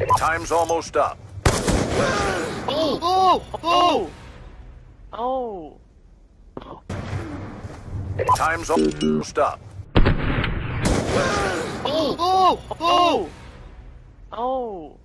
Oh, oh, oh. Time's almost up. Oh! Oh! Oh! Oh! Time's almost up. Oh! Oh! Oh! Oh!